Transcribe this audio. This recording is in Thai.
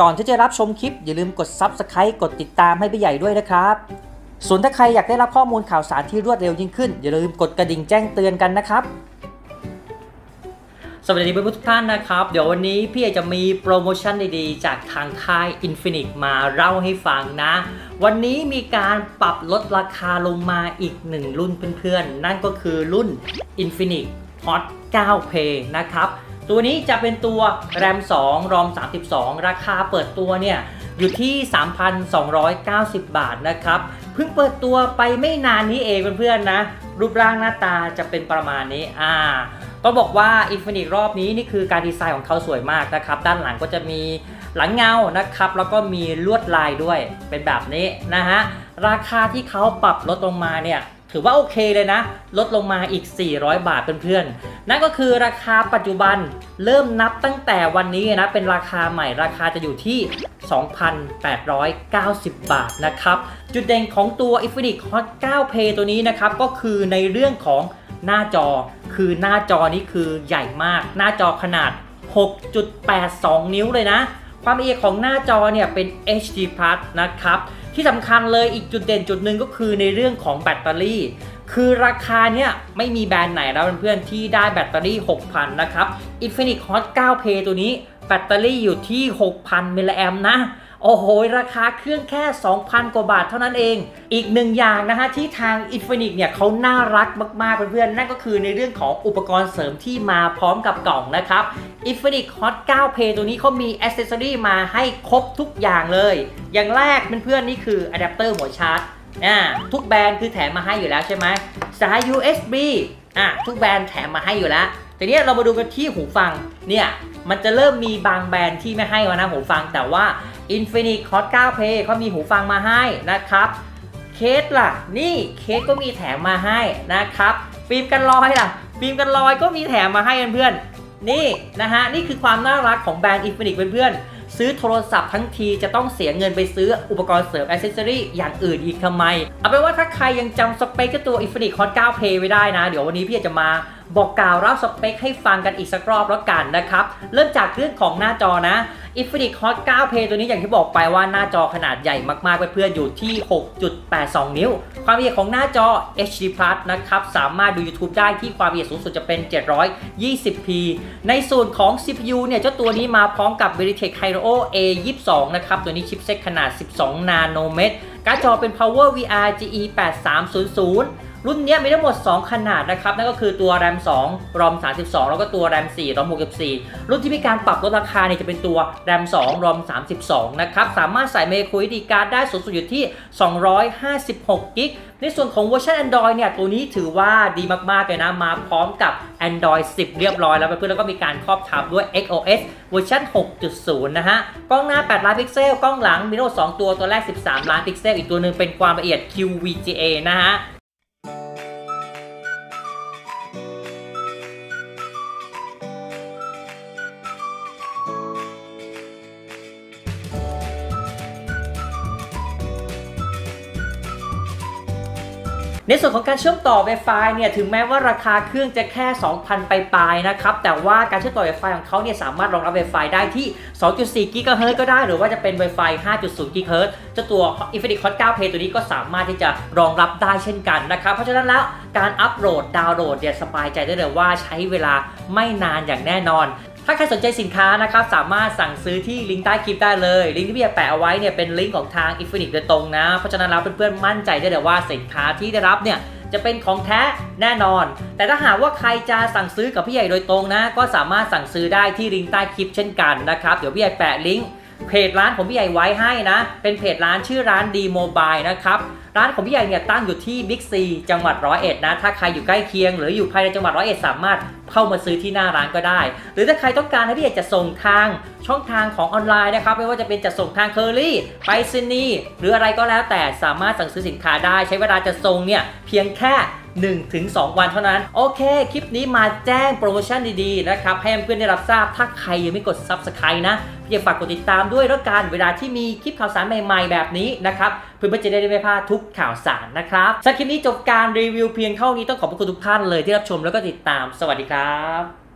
ก่อนที่จะรับชมคลิป อย่าลืมกด Subscribe กดติดตามให้พี่ใหญ่ด้วยนะครับ ส่วนถ้าใครอยากได้รับข้อมูลข่าวสารที่รวดเร็วยิ่งขึ้น อย่าลืมกดกระดิ่งแจ้งเตือนกันนะครับ สวัสดีเพื่อนๆทุกท่านนะครับ เดี๋ยววันนี้พี่ใหญ่จะมีโปรโมชั่นดีๆ จากทางค่าย Infinix มาเล่าให้ฟังนะ วันนี้มีการปรับลดราคาลงมาอีกหนึ่งรุ่นเพื่อนๆ นั่นก็คือรุ่น Infinix Hot 9P นะครับ ตัวนี้จะเป็นตัว RAM 2 ROM 32 ราคาเปิดตัวเนี่ยอยู่ที่ 3,290 บาทนะครับ เพิ่งเปิดตัวไปไม่นานนี้เองเพื่อนๆนะ รูปร่างหน้าตาจะเป็นประมาณนี้อ่าต้องบอกว่า Infinix รอบนี้นี่คือการดีไซน์ของเขาสวยมากนะครับ ด้านหลังก็จะมีหลังเงานะครับ แล้วก็มีลวดลายด้วยเป็นแบบนี้นะฮะ ราคาที่เขาปรับลดลงมาเนี่ย ถือว่าโอเคเลยนะ ลดลงมาอีก 400 บาทเพื่อนๆ นั่นก็คือราคาปัจจุบันเริ่มนับตั้งแต่วันนี้นะ เป็นราคาใหม่ราคาจะอยู่ที่ 2,890 บาทนะครับ จุดเด่นของตัว Infinix Hot 9 Play ตัวนี้นะครับ ก็คือในเรื่องของหน้าจอ คือหน้าจอนี้คือใหญ่มาก หน้าจอขนาด 6.82 นิ้วเลยนะ ความละเอียดของหน้าจอเนี่ยเป็น HD Plus นะครับ ที่สำคัญเลยอีกจุดเด่นจุดหนึ่งก็คือในเรื่องของแบตเตอรี่ คือราคาเนี่ยไม่มีแบรนด์ไหนแล้วเพื่อนๆที่ได้แบตเตอรี่ 6,000 นะครับ Infinix Hot 9P ตัวนี้แบตเตอรี่อยู่ที่ 6,000 มิลลิแอมนะโอ้โห ราคาเครื่องแค่ 2,000 กว่าบาทเท่านั้นเอง อีกหนึ่งอย่างนะฮะที่ทาง Infinix เนี่ยเขาน่ารักมากๆเพื่อนๆ นั่นก็คือในเรื่องของอุปกรณ์เสริมที่มาพร้อมกับกล่องนะครับ Infinix Hot 9 Play ตัวนี้เขามีอ c เซสซอรี่มาให้ครบทุกอย่างเลย อย่างแรกเพื่อนๆนี่คืออะแดปเตอร์หัวชาร์จอ่าทุกแบรนด์คือแถมมาให้อยู่แล้วใช่ไหมสาย USB อะทุกแบรนด์แถมมาให้อยู่แล้วแต่เนี้ยเรามาดูกันที่หูฟังเนี่ยมันจะเริ่มมีบางแบรนด์ที่ไม่ให้แล้วนะหูฟังแต่ว่า Infinix Hot 9 Play เขามีหูฟังมาให้นะครับเคสล่ะ นี่เคสก็มีแถมมาให้นะครับฟิล์มกันรอยล่ะฟิล์มกันรอยก็มีแถมมาให้เพื่อนๆ นี่นะฮะนี่คือความน่ารักของแบรนด์ Infinix เพื่อนๆ ซื้อโทรศัพท์ทั้งทีจะต้องเสียเงินไปซื้ออุปกรณ์เสริมอ c เซอรี่อย่างอื่นอีกทำไม เอาเป็นว่าถ้าใครยังจำสเปคกับตัว Infinix Hot 9 Play ไว้ได้นะ เดี๋ยววันนี้พี่จะมาบอกกล่าวเล่าสเปคให้ฟังกันอีกสักรอบแล้วกันนะครับ เริ่มจากเรื่องของหน้าจอนะ Infinix Hot 9 Play ตัวนี้อย่างที่บอกไปว่าหน้าจอขนาดใหญ่มากๆเพื่อนๆอยู่ที่ 6.82 นิ้ว ความละเอียดของหน้าจอ HD Plus นะครับ สามารถดู YouTube ได้ที่ความละเอียดสูงสุดจะเป็น 720p ในส่วนของ CPU เนี่ย เจ้าตัวนี้มาพร้อมกับ Veritech Hydro A22 นะครับ ตัวนี้ชิปเซ็ตขนาด 12 นาโนเมตรการ์ดจอเป็น Power VR GE 8300 รุ่นนี้มีทั้งหมด 2 ขนาดนะครับ นั่นก็คือตัว RAM 2 ROM 32 แล้วก็ตัว RAM 4 ROM 64 รุ่นที่มีการปรับลดราคาเนี่ยจะเป็นตัว RAM 2 ROM 32 นะครับ สามารถใส่ micro SD card ได้สูงสุดอยู่ที่ 256 กิก ในส่วนของเวอร์ชัน Android เนี่ย ตัวนี้ถือว่าดีมาก ๆ เลยนะ มาพร้อมกับ Android 10 เรียบร้อยแล้วเพื่อนๆแล้วก็มีการครอบทับด้วย XOS เวอร์ชัน6.0 นะฮะ กล้องหน้า 8 ล้านพิกเซล กล้องหลังมีทั้งหมด2ตัว ตัวแรก 13 ล้านพิกเซล อีกตัวหนึ่งเป็นความละเอียด QVGA นะฮะ ในส่วนของการเชื่อมต่อ Wi-Fi เนี่ยถึงแม้ว่าราคาเครื่องจะแค่ 2,000 ไปปลายนะครับแต่ว่าการเชื่อมต่อ Wi-Fi ของเขาเนี่ยสามารถรองรับ Wi-Fi ได้ที่ 2.4 GHz ก็ได้ หรือว่าจะเป็น Wi-Fi 5.0 GHz เจ้าตัว Infinix Hot 9 Play ตัวนี้ก็สามารถที่จะรองรับได้เช่นกันนะครับเพราะฉะนั้นแล้วการอัปโหลดดาวน์โหลดเนี่ยสบายใจได้เลยว่าใช้เวลาไม่นานอย่างแน่นอน ถ้าใครสนใจสินค้านะครับสามารถสั่งซื้อที่ลิงก์ใต้คลิปได้เลย ลิงก์ที่พี่แปะเอาไว้เนี่ยเป็นลิงก์ของทาง Infinix โดยตรงนะ เพราะฉะนั้นแล้วเพื่อนๆมั่นใจได้เลยว่าสินค้าที่ได้รับเนี่ยจะเป็นของแท้แน่นอน แต่ถ้าหากว่าใครจะสั่งซื้อกับพี่ใหญ่โดยตรงนะ ก็สามารถสั่งซื้อได้ที่ลิงก์ใต้คลิปเช่นกันนะครับ เดี๋ยวพี่ใหญ่แปะลิงก์ เพจร้านของพี่ใหญ่ไว้ให้นะ เป็นเพจร้านชื่อร้านดีโมบายนะครับร้านของพี่ใหญ่เนี่ยตั้งอยู่ที่บิ๊กซีจังหวัดร้อยเอ็ดนะ ถ้าใครอยู่ใกล้เคียง หรืออยู่ภายในจังหวัดร้อยเอ็ดสามารถเข้ามาซื้อที่หน้าร้านก็ได้ หรือถ้าใครต้องการให้พี่ใหญ่จะส่งทางช่องทางของออนไลน์นะครับ ไม่ว่าจะเป็นจะส่งทางเคอรี่ไปซินีหรืออะไรก็แล้วแต่สามารถสั่งซื้อสินค้าได้ ใช้เวลาจะส่งเนี่ยเพียงแค่1-2 วันเท่านั้น โอเค คลิปนี้มาแจ้งโปรโมชั่นดีๆนะครับ ให้เพื่อนๆได้รับทราบถ้าใครยังไม่กด Subscribe นะ พี่ฝากกดติดตามด้วยแล้วกันเวลาที่มีคลิปข่าวสารใหม่ๆ แบบนี้นะครับเพื่อนๆจะได้ไม่พลาดทุกข่าวสารนะครับสำหรับคลิปนี้จบการรีวิวเพียงเท่านี้ต้องขอบคุณทุกท่านเลยที่รับชมแล้วก็ติดตาม สวัสดีครับ